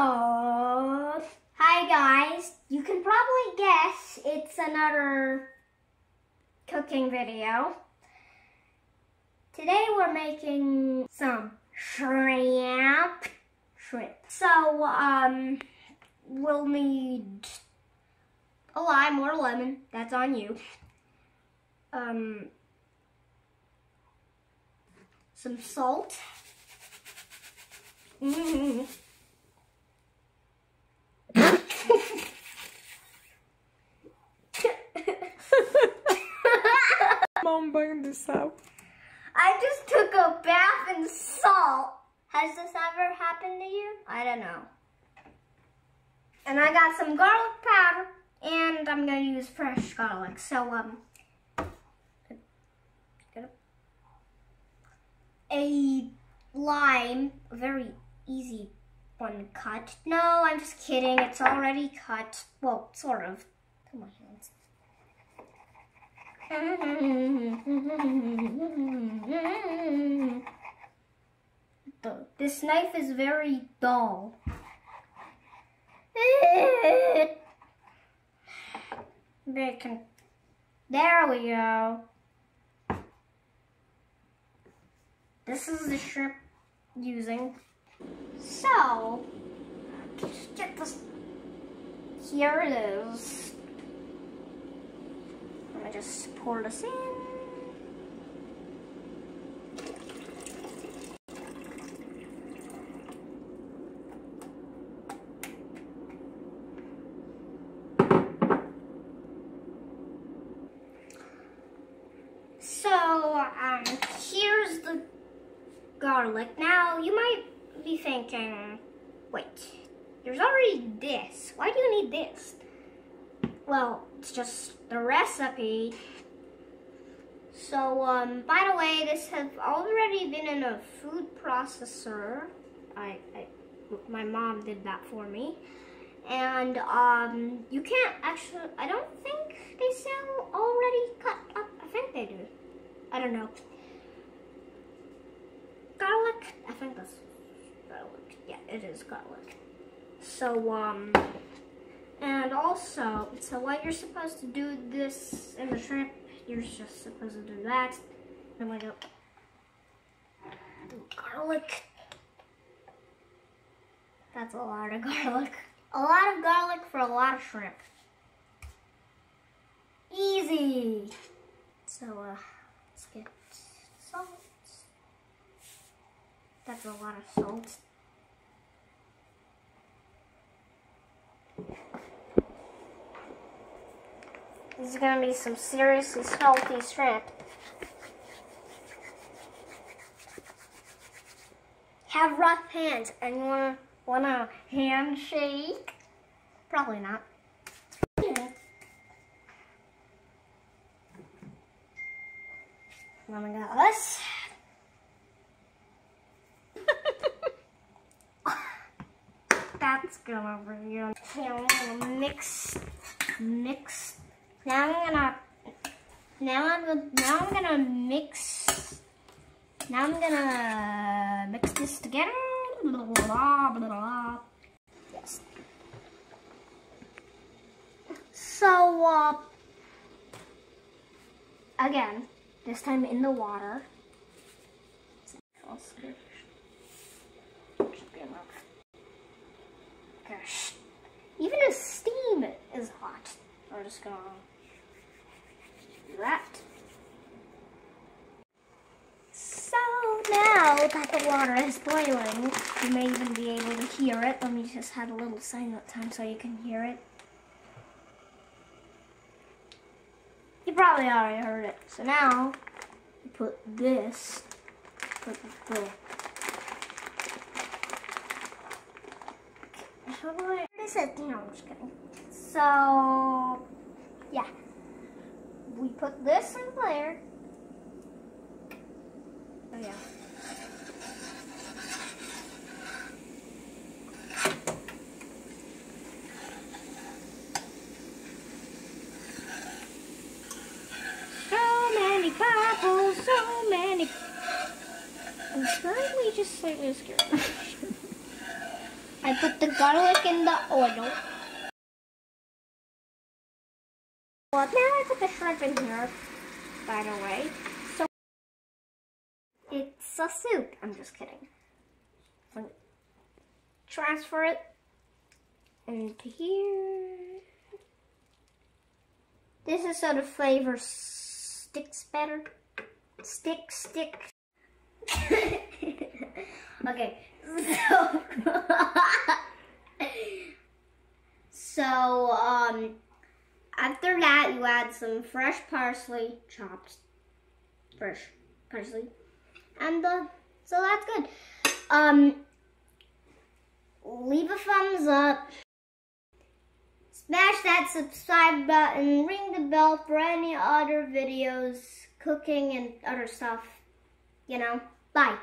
hi guys. You can probably guess it's another cooking video. Today we're making some shrimp. Shrimp. So, um, we'll need a lime or a lemon. That's on you. Um, some salt. Mm. Mom burned this out. I just took a bath in salt. Has this ever happened to you? I don't know. And I got some garlic powder and I'm gonna use fresh garlic. So, um, a lime, very easy one cut. No, I'm just kidding. It's already cut. Well, sort of. Come on, hands. This knife is very dull. Bacon. There we go. This is the shrimp using. So, just get this. Here it is. I'm gonna just pour this in. So, um, here's the garlic. Now, you might be thinking, wait, there's already this. Why do you need this? Well, it's just the recipe. So, um, by the way, this has already been in a food processor. I, I my mom did that for me. And, um, you can't actually, I don't think they sell already cut up. I think they do. I don't know. Garlic? I think that's garlic. Yeah, it is garlic. So, um, and also, so what you're supposed to do this in the shrimp, you're just supposed to do that. And we go, do garlic. That's a lot of garlic. A lot of garlic for a lot of shrimp. Easy. So, uh, let's get salt. That's a lot of salt. This is gonna be some seriously salty shrimp. Have rough hands and you wanna want a handshake? Probably not. We got this. That's gonna be good. Okay, I'm gonna mix, mix. Now I'm gonna, now I'm now I'm gonna mix. Now I'm gonna mix this together. Blah, blah, blah. Yes. So, uh, again, this time in the water. Even the steam is hot. We're just gonna So now that the water is boiling, you may even be able to hear it. Let me just have a little silent time so you can hear it. You probably already heard it. So now, you put this, put the is, no, I'm just kidding. So, put this in there. Oh, yeah. So many bubbles, so many. I'm slightly, just slightly scared. I put the garlic in the oil. Well, now I put the shrimp in here, by the way. So it's a soup. I'm just kidding. Transfer it into here. This is so the flavor sticks better. Stick, stick. okay, so so um after that you add some fresh parsley chopped fresh parsley and uh, so that's good. Um leave a thumbs up. Smash that subscribe button. Ring the bell for any other videos cooking and other stuff. You know bye